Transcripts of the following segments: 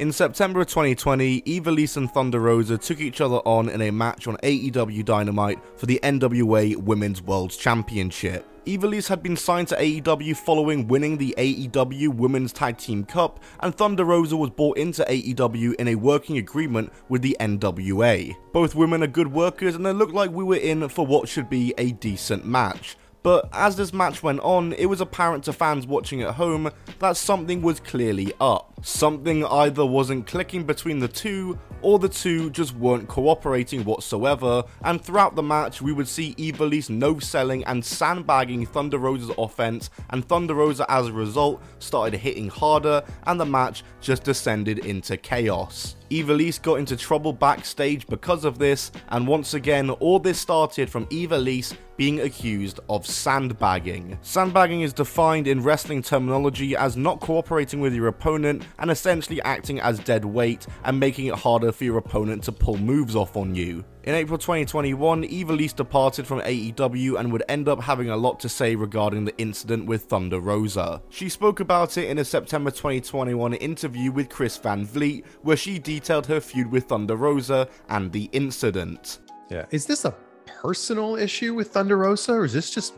In September of 2020, Ivelisse and Thunder Rosa took each other on in a match on AEW Dynamite for the NWA Women's World Championship. Ivelisse had been signed to AEW following winning the AEW Women's Tag Team Cup, and Thunder Rosa was brought into AEW in a working agreement with the NWA. Both women are good workers, and they looked like we were in for what should be a decent match. But as this match went on, it was apparent to fans watching at home that something was clearly up. Something either wasn't clicking between the two, or the two just weren't cooperating whatsoever, and throughout the match we would see Ivelisse no-selling and sandbagging Thunder Rosa's offense, and Thunder Rosa as a result started hitting harder, and the match just descended into chaos. Ivelisse got into trouble backstage because of this, and once again, all this started from Ivelisse being accused of sandbagging. Sandbagging is defined in wrestling terminology as not cooperating with your opponent and essentially acting as dead weight and making it harder for your opponent to pull moves off on you. In April 2021, Eva Ivelisse departed from AEW and would end up having a lot to say regarding the incident with Thunder Rosa. She spoke about it in a September 2021 interview with Chris Van Vliet, where she detailed her feud with Thunder Rosa and the incident. Yeah, is this a personal issue with Thunder Rosa, or is this just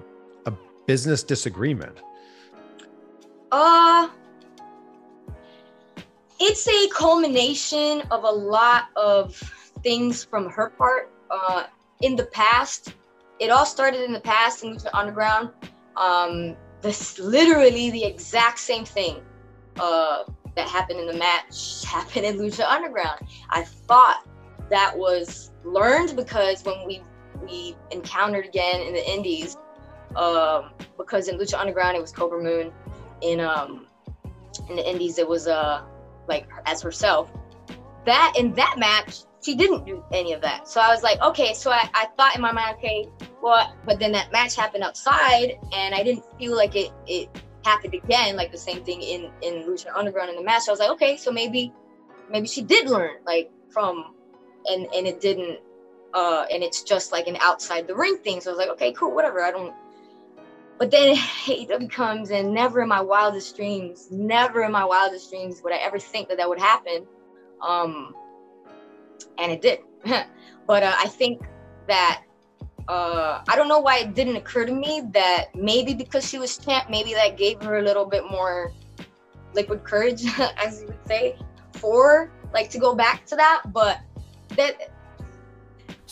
a business disagreement? Uh, it's a culmination of a lot of things from her part. Uh, in the past, it all started in the past in Lucha Underground. Um, this literally the exact same thing uh, that happened in the match happened in Lucha Underground. I thought that was learned because when we we encountered again in the Indies, um, because in Lucha Underground it was Kobra Moon, in um, in the Indies it was uh like as herself. That in that match she didn't do any of that. So I was like, okay, so I, I thought in my mind, okay, well, but then that match happened outside and I didn't feel like it it happened again, like the same thing in in Lucha Underground in the match. I was like, okay, so maybe maybe she did learn like from and and it didn't uh and it's just like an outside the ring thing. So I was like, okay, cool, whatever. I don't but then AEW comes and never in my wildest dreams, never in my wildest dreams would I ever think that that would happen. Um, and it did. but uh, I think that uh, I don't know why it didn't occur to me that maybe because she was champ, maybe that gave her a little bit more liquid courage, as you would say, for like to go back to that. But that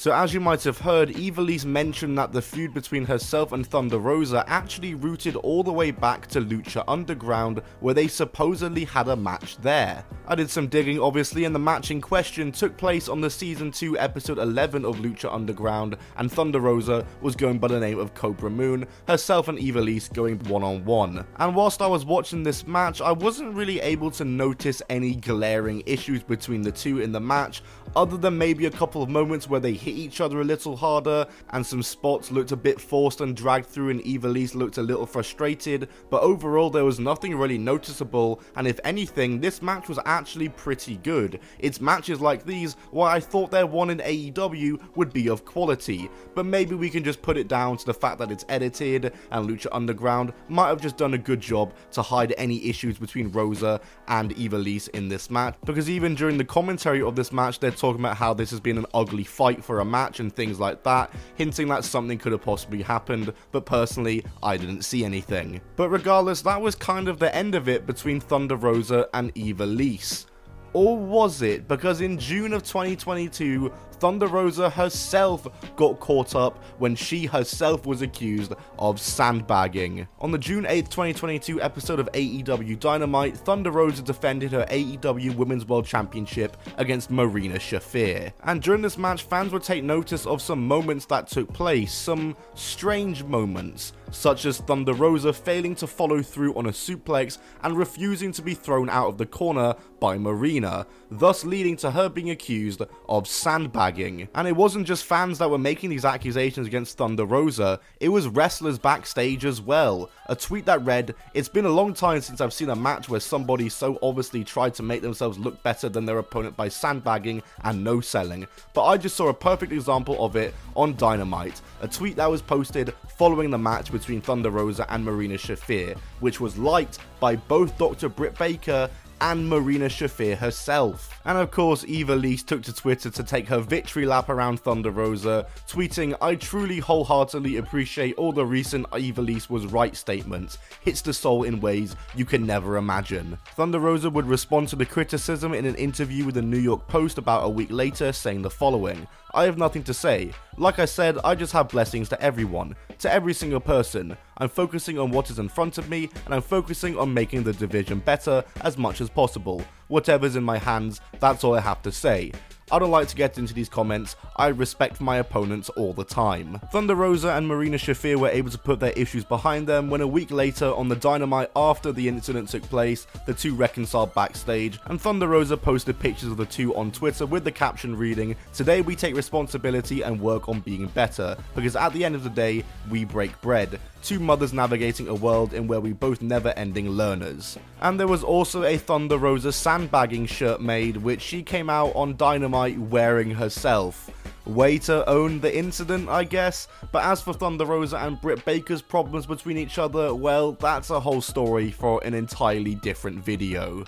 so as you might have heard, Ivelisse mentioned that the feud between herself and Thunder Rosa actually rooted all the way back to Lucha Underground, where they supposedly had a match there. I did some digging obviously, and the match in question took place on the season 2 episode 11 of Lucha Underground, and Thunder Rosa was going by the name of Kobra Moon, herself and Ivelisse going one on one. And whilst I was watching this match, I wasn't really able to notice any glaring issues between the two in the match, other than maybe a couple of moments where they hit each other a little harder, and some spots looked a bit forced and dragged through, and Ivelisse looked a little frustrated, but overall there was nothing really noticeable, and if anything, this match was actually pretty good. It's matches like these why I thought their one in AEW would be of quality, but maybe we can just put it down to the fact that it's edited, and Lucha Underground might have just done a good job to hide any issues between Rosa and Ivelisse in this match, because even during the commentary of this match, they're talking about how this has been an ugly fight for a match and things like that, hinting that something could have possibly happened, but personally, I didn't see anything. But regardless, that was kind of the end of it between Thunder Rosa and Ivelisse. Or was it? Because in June of 2022, Thunder Rosa herself got caught up when she herself was accused of sandbagging. On the June 8th, 2022 episode of AEW Dynamite, Thunder Rosa defended her AEW Women's World Championship against Marina Shafir. And during this match, fans would take notice of some moments that took place, some strange moments such as Thunder Rosa failing to follow through on a suplex and refusing to be thrown out of the corner by Marina, thus leading to her being accused of sandbagging. And it wasn't just fans that were making these accusations against Thunder Rosa, it was wrestlers backstage as well. A tweet that read, It's been a long time since I've seen a match where somebody so obviously tried to make themselves look better than their opponent by sandbagging and no selling, but I just saw a perfect example of it on Dynamite, a tweet that was posted following the match between Thunder Rosa and Marina Shafir, which was liked by both Dr. Britt Baker and Marina Shafir herself. And of course, Ivelisse took to Twitter to take her victory lap around Thunder Rosa, tweeting, I truly wholeheartedly appreciate all the recent Ivelisse was right statements, hits the soul in ways you can never imagine. Thunder Rosa would respond to the criticism in an interview with the New York Post about a week later, saying the following I have nothing to say. Like I said, I just have blessings to everyone, to every single person. I'm focusing on what is in front of me, and I'm focusing on making the division better as much as possible. Whatever's in my hands, that's all I have to say. I don't like to get into these comments, I respect my opponents all the time. Thunder Rosa and Marina Shafir were able to put their issues behind them when a week later on the Dynamite after the incident took place, the two reconciled backstage, and Thunder Rosa posted pictures of the two on Twitter with the caption reading, Today we take responsibility and work on being better, because at the end of the day, we break bread two mothers navigating a world in where we both never ending learners. And there was also a Thunder Rosa sandbagging shirt made, which she came out on Dynamite wearing herself. Way to own the incident, I guess. But as for Thunder Rosa and Britt Baker's problems between each other, well, that's a whole story for an entirely different video.